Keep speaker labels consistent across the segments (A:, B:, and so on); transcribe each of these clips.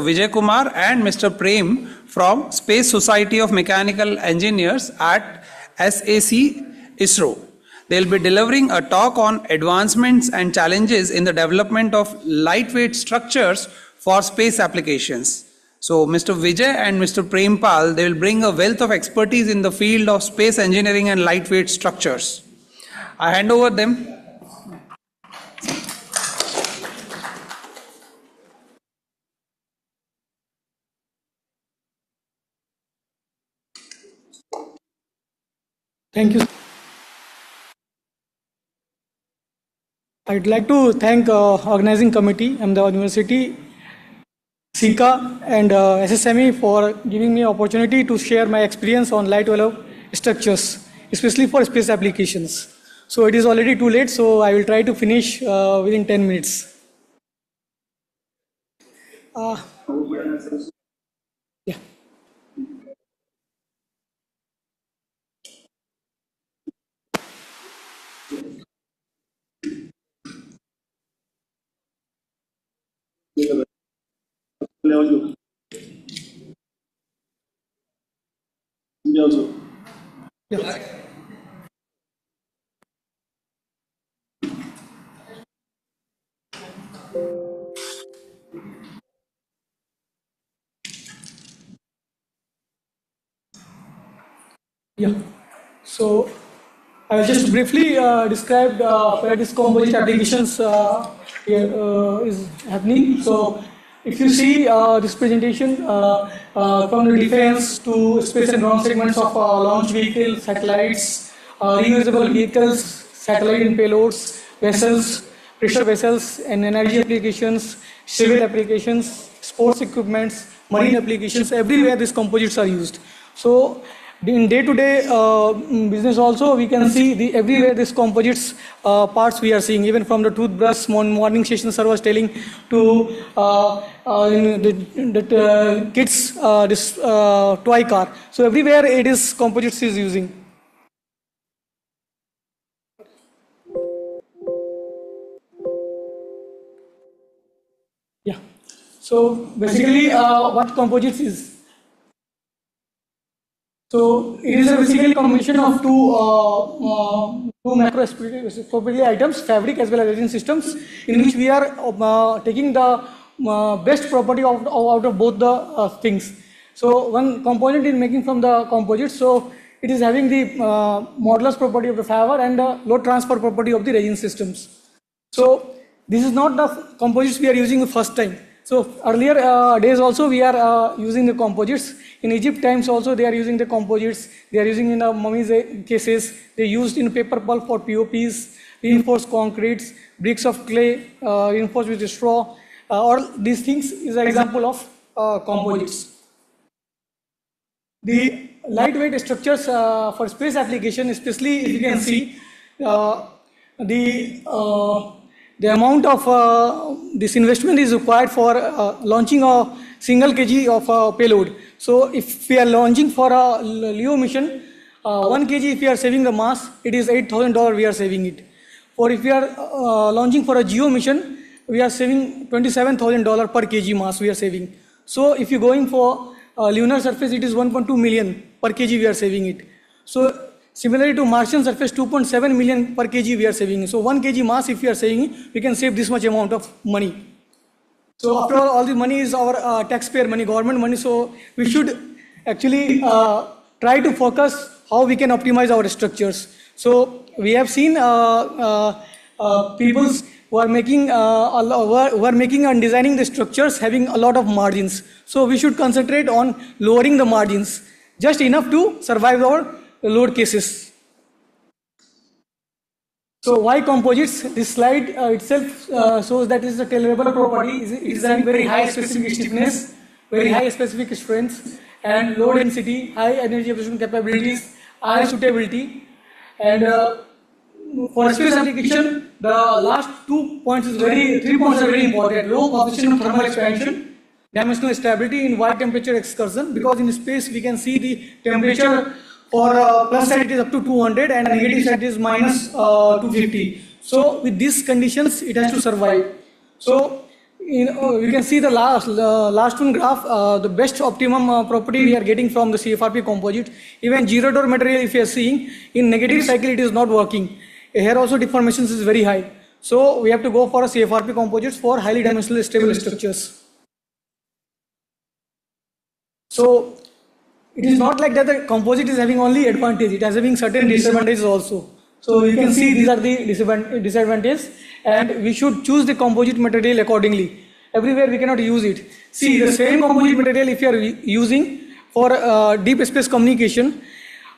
A: Vijay Kumar and Mr. Prem from Space Society of Mechanical Engineers at SAC ISRO. They'll be delivering a talk on advancements and challenges in the development of lightweight structures for space applications. So Mr. Vijay and Mr. Prem Pal, they will bring a wealth of expertise in the field of space engineering and lightweight structures. I hand over them.
B: Thank you. I'd like to thank uh, organizing committee and the university, SICA and uh, SSME for giving me opportunity to share my experience on lightweight structures, especially for space applications. So it is already too late, so I will try to finish uh, within 10 minutes. Uh, Yeah. So I will just briefly uh, describe uh, where this composite applications uh, here, uh, is happening. So if you see uh, this presentation uh, uh, from the defense to space and ground segments of launch vehicles, satellites, reusable vehicles, satellite and payloads, vessels, pressure vessels and energy applications, civil applications, sports equipments, marine applications, everywhere these composites are used. So in day-to-day uh, business also we can see the everywhere this composites uh, parts we are seeing even from the toothbrush morning session sir was telling to uh, the, the kids this toy car. So everywhere it is composites is using. Yeah. So basically uh, what composites is so it is a basically combination of two uh, uh, two macroscopically items, fabric as well as resin systems, in which we are uh, taking the uh, best property of, out of both the uh, things. So one component is making from the composite, so it is having the uh, modulus property of the fiber and the load transfer property of the resin systems. So this is not the composites we are using the first time. So earlier uh, days also we are uh, using the composites. In Egypt times also they are using the composites. They are using in the mummies uh, cases. They used in paper pulp for POPs, reinforced concretes, bricks of clay, uh, reinforced with straw. Uh, all these things is an example of uh, composites. The lightweight structures uh, for space application, especially if you can see uh, the uh, the amount of uh, this investment is required for uh, launching a single kg of uh, payload. So if we are launching for a LEO mission, uh, 1 kg if we are saving the mass, it is $8,000 we are saving it. For if we are uh, launching for a GEO mission, we are saving $27,000 per kg mass we are saving. So if you're going for uh, lunar surface, it is 1.2 million per kg we are saving it. So similarly to Martian surface, 2.7 million per kg we are saving. So 1 kg mass if we are saving, we can save this much amount of money. So after all, all the money is our uh, taxpayer money, government money. So we should actually uh, try to focus how we can optimize our structures. So we have seen uh, uh, uh, peoples who are making uh, who are making and designing the structures having a lot of margins. So we should concentrate on lowering the margins just enough to survive our load cases. So why composites? This slide uh, itself uh, shows that is a tolerable property. It is- having very high specific stiffness, very high specific strength, and low density, high energy absorption capabilities, high suitability, and uh, for space application, the last two points is very, three points are very important. Low coefficient of thermal expansion, dimensional stability in wide temperature excursion, because in space we can see the temperature for uh, plus side it is up to 200 and negative side is minus uh, 250. So with these conditions, it has to survive. So in, uh, you can see the last uh, last one graph, uh, the best optimum uh, property we are getting from the CFRP composite. Even Zerodur material, if you are seeing, in negative cycle it is not working. Here also deformations is very high. So we have to go for a CFRP composites for highly dimensionally stable structures. So it is not like that the composite is having only advantage, it has having certain disadvantages also. So you can see these are the disadvantages and we should choose the composite material accordingly. Everywhere we cannot use it. See the same composite material if you are using for uh, deep space communication,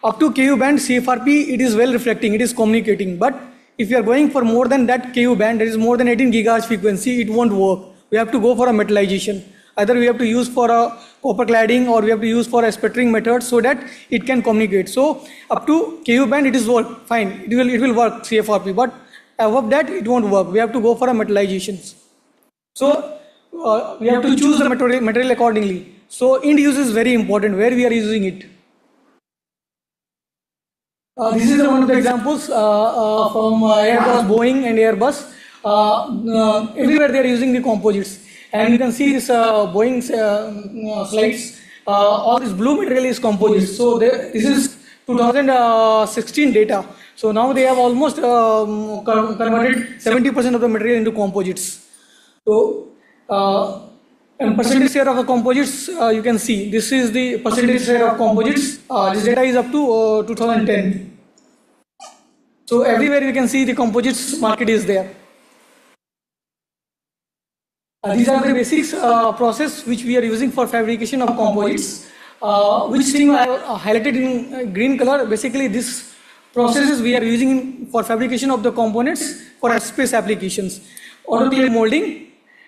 B: up to KU band CFRP it is well reflecting, it is communicating. But if you are going for more than that KU band, that is more than 18 gigahertz frequency, it won't work. We have to go for a metallization. Either we have to use for a copper cladding or we have to use for a sputtering method so that it can communicate. So up to KU band it is work, fine, it will, it will work CFRP, but above that it won't work. We have to go for a metallizations. So uh, we have to choose the material, material accordingly. So end use is very important where we are using it. Uh, this is one of the examples uh, uh from uh, Airbus, Boeing and Airbus. Uh, everywhere they are using the composites. And you can see this Boeing slides. all this blue material is composites. So this is 2016 data. So now they have almost um, converted 70% of the material into composites. So and percentage share of the composites, uh, you can see this is the percentage share of composites. Uh, this data is up to uh, 2010. So everywhere you can see the composites market is there. Uh, these are the basics uh, process which we are using for fabrication of composites. Uh, which thing I highlighted in green color, basically this processes we are using for fabrication of the components for space applications. Autoclave molding,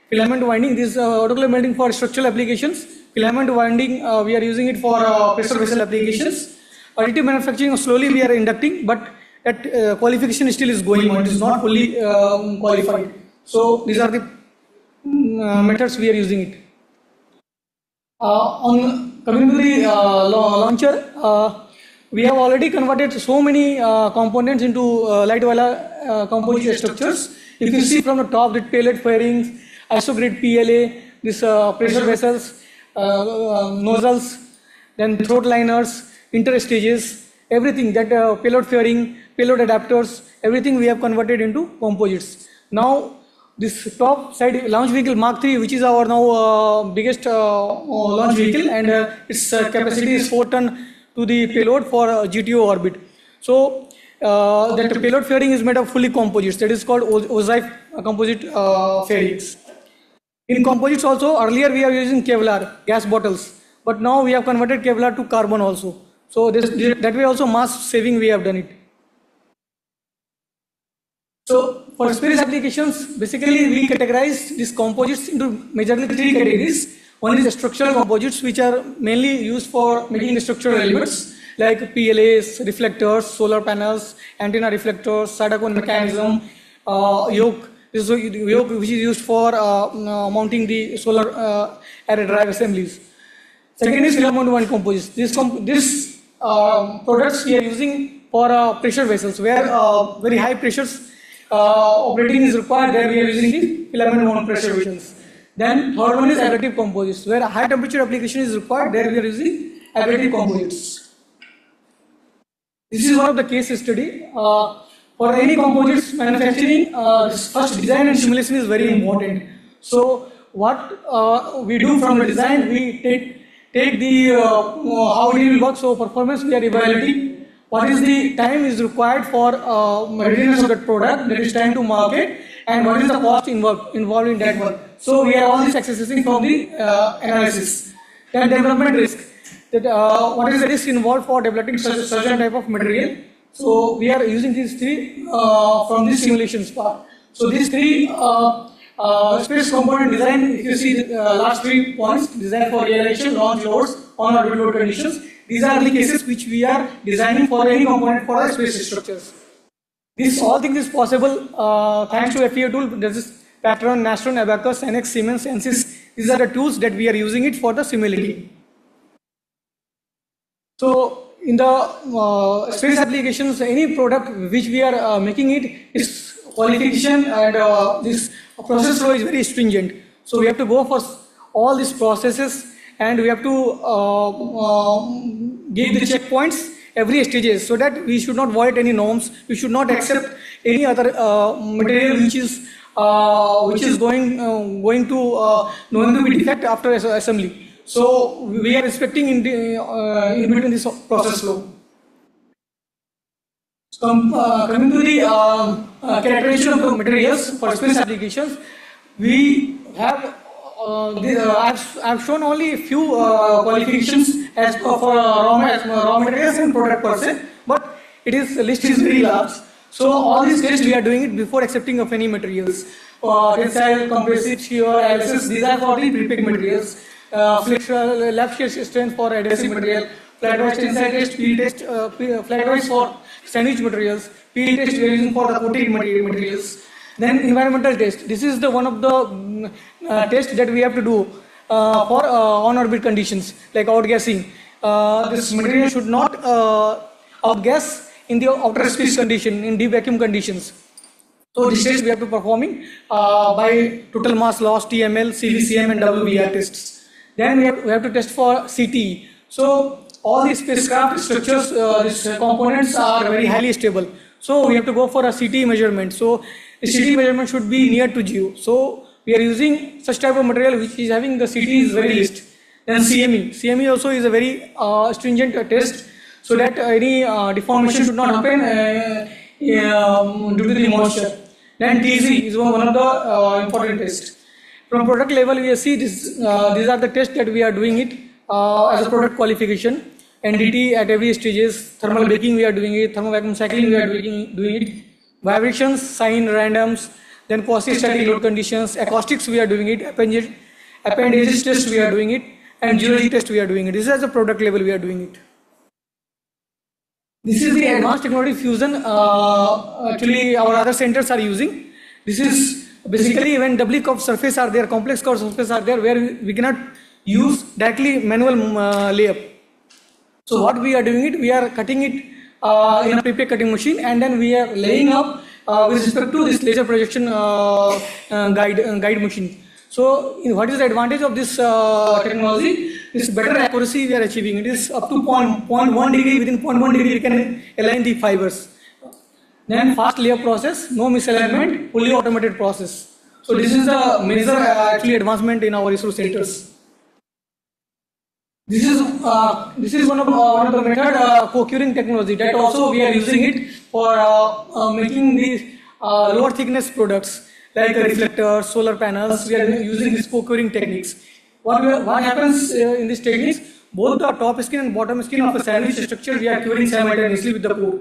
B: filament winding, this uh, autoclave melting for structural applications, filament winding uh, we are using it for uh, pressure vessel applications, additive manufacturing slowly we are inducting but that uh, qualification still is going on, it is not fully um, qualified. So these are the methods we are using it. Uh, on coming to the launcher, we have already converted so many components into lightweight composite structures. If you see from the top the payload fairings, isogrid PLA, this uh, pressure vessels, uh, uh, nozzles, then throat liners, interstages, everything that payload fairing, payload adapters, everything we have converted into composites. Now this top side launch vehicle Mark 3 which is our now uh, biggest uh, launch vehicle and uh, its capacity is 4 ton to the payload for GTO orbit. So that payload fairing is made of fully composites that is called ogive composite fairings. In composites also, earlier we are using Kevlar, gas bottles, but now we have converted Kevlar to carbon also. So this, that way also mass saving we have done it. So for space applications, basically we categorize these composites into majorly three categories. One is structural composites, which are mainly used for making structural elements like PLAs, reflectors, solar panels, antenna reflectors, Sadacone mechanism, uh, yoke, this is yoke which is used for uh, uh, mounting the solar uh, array drive assemblies. Second is filament wound composites. This, comp this uh, products we are using for uh, pressure vessels where uh, very high pressures operating is required. There we are using the filament wound pressure vessels. Then third one is additive composites where high temperature application is required. There we are using additive composites. This is one of the case study. For any composites manufacturing, uh, first design and simulation is very important. So what uh, we do from the design, we take take the uh, uh how it will work. So performance we are evaluating. What is the time is required for uh, readiness of that product that is time to market, and what is the cost involved involved in that work. So we are all this accessing from the uh, analysis. Then development risk. That uh, what is the risk involved for developing such, a type of material so we are using these three uh, from the simulations part. So these three uh, uh, space component design, if you see the uh, last three points, design for realization, launch loads, on orbit load conditions. These are the cases which we are designing for any component for our space structures. This all things is possible uh, thanks to FEA tool. This is Patran, Nastran, Abaqus, NX, Siemens, ANSYS. These are the tools that we are using it for the simulating. So in the uh, space applications, any product which we are uh, making it is qualification and uh, this process flow is very stringent. So we have to go for all these processes and we have to uh, uh, give the checkpoints every stages so that we should not violate any norms. We should not accept any other uh, material which is uh, which is going uh, going to uh, going to be defect after assembly. So we are respecting in, the, uh, in between this process flow. Com- uh, coming to the um, uh, characterization of the materials for space applications, we have uh, the, uh, I've, I've shown only a few uh, qualifications as for uh, raw, as, uh, raw materials and product per se, but it is the list is very large. So all these tests we are doing it before accepting of any materials. Uh, tensile, compressive, shear, analysis, these are for the prepreg materials. Uh, flexural, shear strength for adhesive material, flat wise tensile test, peel test, uh, pe- flat wise for sandwich materials, peel test we are using for the coated materials. Then environmental test. This is the one of the mm, uh, tests that we have to do uh, for uh, on-orbit conditions like outgassing. Uh, this material should not uh, outgas in the outer space condition, in deep vacuum conditions. So this test we have to performing uh, by total mass loss, TML, CVCM and WVR tests. Then we have, we have to test for CTE. So all these spacecraft structures, uh, these uh, components are very highly stable. So we have to go for a CT measurement. So the CTE measurement should be near to zero. So we are using such type of material which is having the CT is very least. Then CME. CME also is a very uh, stringent uh, test so that uh, any uh, deformation should not happen uh, um, due to the moisture. Then TZ is one of the uh, important tests. From product level, we see this. Uh, these are the tests that we are doing it uh, as a product qualification. NDT at every stages. Thermal baking we are doing it. Thermal vacuum cycling we are doing doing it. Vibrations, sine, randoms. Then quasi-static load conditions. Acoustics we are doing it. Appendage, appendages test we are doing it. And geology test we are doing it. This is as a product level we are doing it. This is the advanced technology fusion uh, actually our other centers are using. This is basically when doubly curved surface are there, complex curved surface are there where we, we cannot use directly manual uh, layup. So what we are doing it, we are cutting it uh, in a prepreg cutting machine and then we are laying up uh, with respect to this laser projection uh, uh, guide, uh, guide machine. So what is the advantage of this uh, technology? This better accuracy we are achieving. It is up to point, 0.1 degree, within 0.1 degree we can align the fibers. Then fast layer process, no misalignment, fully automated process. So this is the major actually advancement in our resource centers. This is uh, this is one of uh, one of the method uh, co-curing technology that also we are using it for uh, uh, making these uh, lower thickness products like reflectors, solar panels. We are using these co-curing techniques. What we what happens in these techniques? Both the top skin and bottom skin of a sandwich structure we are curing simultaneously with the core.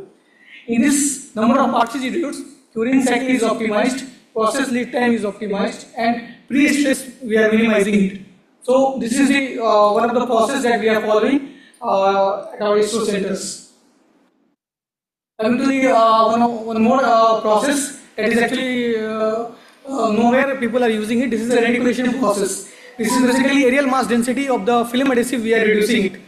B: In this number of parts is reduced, curing cycle is optimized, process lead time is optimized, and pre-stress we are minimizing it. So this is the uh, one of the process that we are following uh, at our ISRO centers. Coming to the uh, one, one more uh, process that is actually uh, uh, nowhere people are using it. This is the reticulation process. This is basically areal mass density of the film adhesive. We are reducing it.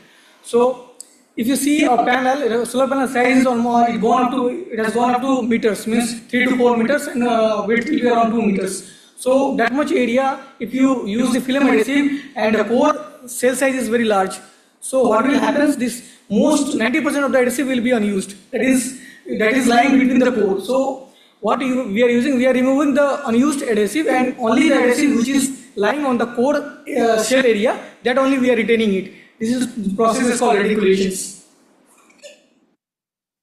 B: So if you see a panel, solar panel size is almost it gone up to it has gone up to meters, means three to four meters, and width will be around two meters. So that much area, if you use the film adhesive and the core cell size is very large. So what will happen is this most 90% of the adhesive will be unused. That is that is lying between the core. So what you, we are using, we are removing the unused adhesive and only the adhesive which is lying on the core uh, shell area, that only we are retaining it. This is process is called reticulations.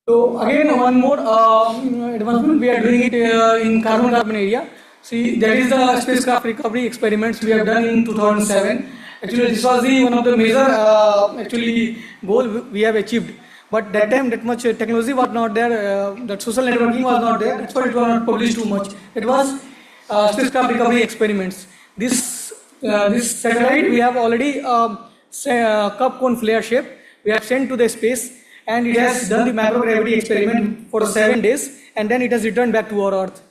B: So again, one more uh, advancement we are doing it uh, in carbon-carbon area. See, that is the spacecraft recovery experiments we have done in 2007. Actually, this was the one of the major uh, actually goal we have achieved. But that time, that much uh, technology was not there. Uh, that social networking was not there. That's why it was not published too much. It was uh, spacecraft recovery experiments. This uh, this satellite we have already um, say, uh, cup cone flare shape. We have sent to the space and it has done the microgravity experiment for seven days and then it has returned back to our earth.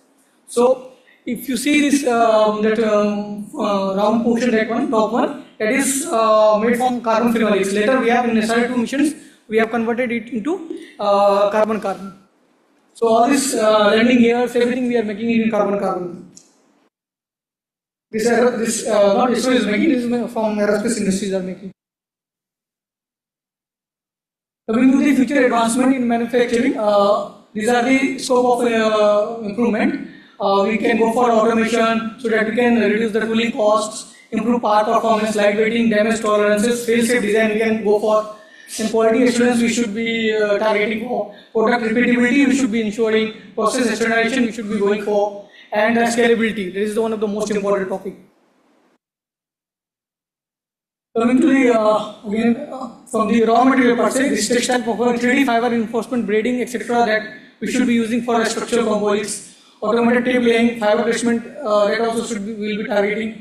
B: So if you see this um, that um, uh, round portion that one top one that is uh, made from carbon phenolics. Later we have in SR2 missions we have converted it into uh, carbon carbon. So all this uh, landing gears everything we are making in carbon carbon. This, aero- this uh, not ISRO is making, this is from aerospace industries are making. Coming to the future advancement in manufacturing, uh, these are the scope of uh, improvement. Uh, we can go for automation so that we can reduce the tooling costs, improve part performance, lightweighting, damage tolerances, fail-safe design. We can go for in quality assurance. We should be uh, targeting for product repeatability. We should be ensuring process standardization. We should be going for and uh, scalability. This is one of the most important topic. Coming to the uh, again uh, from the raw material per se, this textile performance, 3D fiber reinforcement, braiding, etc. that we should be using for structural composites, automated tape laying, fiber placement uh, that also should be will be targeting,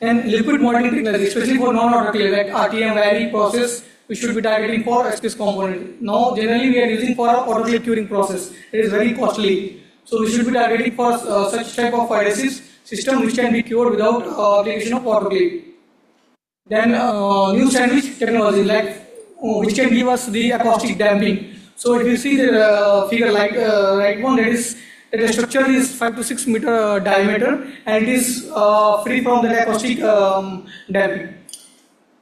B: and liquid molding technology, especially for non-autoclave like RTM vary process, we should be targeting for space component. Now generally we are using for autoclave curing process. It is very costly, so we should be targeting for uh, such type of adhesives system which can be cured without uh, application of autoclave. Then uh, new sandwich technology like uh, which can give us the acoustic damping. So if you see the uh, figure like uh, right one that is the structure is 5 to 6 meter uh, diameter and it is uh, free from the acoustic um, damping.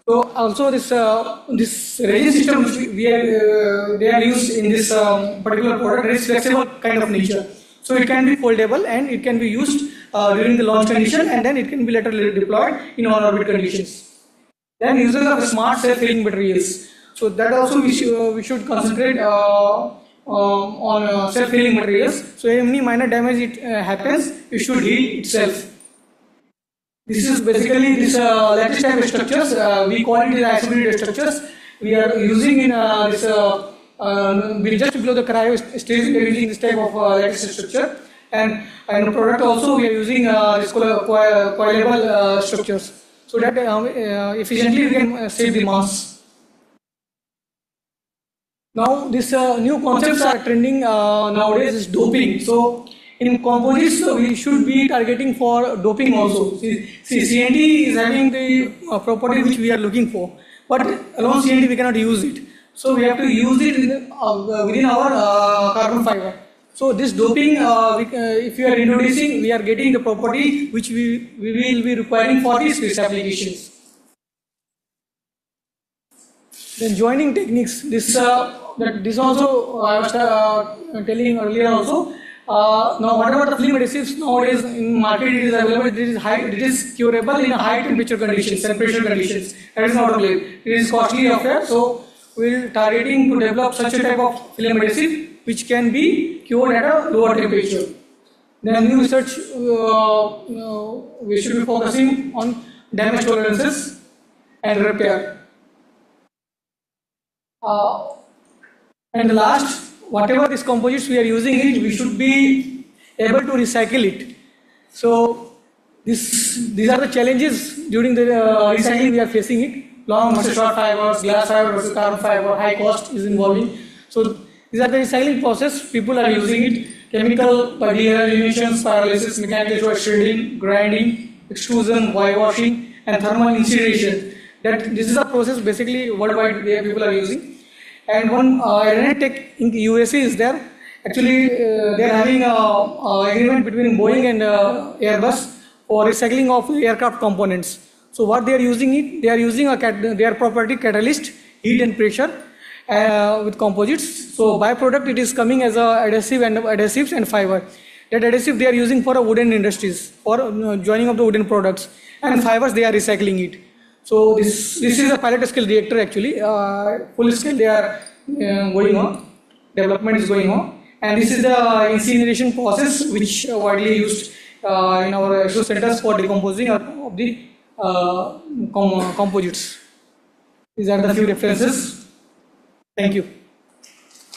B: So also this uh, this resin system which we, are uh, they are used in this um, particular product it is flexible kind of nature. So it can be foldable and it can be used uh, during the launch condition and then it can be later deployed in on-orbit conditions. Then users of smart self-healing materials. So that also we should, uh, we should concentrate uh, um, on uh, self-healing materials. So any minor damage it uh, happens, it should heal itself. This is basically this uh, lattice type structures. Uh, we call it as isogrid structures. We are using in uh, this. Uh, uh, we just below the cryo stage. We are using this type of lattice structure, and and product also we are using this coil- coil- coilable structures so that efficiently we can save the mass. Now, this uh, new concepts are trending uh, nowadays is doping. So, in composites, uh, we should be targeting for doping also. See, see CNT is having the uh, property which we are looking for, but alone CNT we cannot use it. So, we have to use it in, uh, within our uh, carbon fiber. So, this doping, uh, we, uh, if you are introducing, we are getting the property which we, we will be requiring for these applications. Then joining techniques. This uh, that this also uh, I was uh, telling earlier also. Uh, now whatever the film adhesives nowadays in market it is available. It is high. It is curable in a high temperature conditions, temperature conditions. That is not autoclave. It is costly affair. So we are targeting to develop such a type of film adhesive which can be cured at a lower temperature. Then new research uh, uh, we should be focusing on damage tolerances and repair. Uh, and last, whatever this composites we are using it, we should be able to recycle it. So this, these are the challenges during the uh, recycling we are facing it. Long versus short fibers, glass fiber versus carbon fiber, high cost is involving. So these are the recycling process. People are using it. Chemical, dehalogenations, pyrolysis, mechanical shredding, grinding, extrusion, whitewashing, and thermal incineration. That this is a process basically worldwide where people are using. And one uh, tech in USA is there. Actually, uh, they are having a, a agreement between Boeing and uh, Airbus for recycling of aircraft components. So what they are using it, they are using a their property catalyst, heat and pressure uh, with composites. So byproduct it is coming as a adhesive and adhesives and fiber. That adhesive they are using for a wooden industries for uh, joining of the wooden products and fibers they are recycling it. So this this is a pilot scale reactor actually. Uh, full scale they are uh, going on. Development is going on, and this is the incineration process which uh, widely used uh, in our ISRO centers for decomposing of of the uh, com- composites. These are the few references. Thank you.